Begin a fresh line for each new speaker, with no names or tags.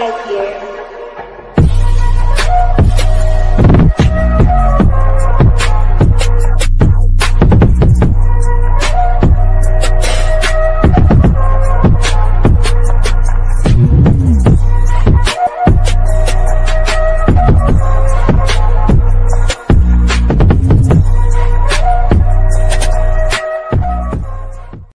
Skype here.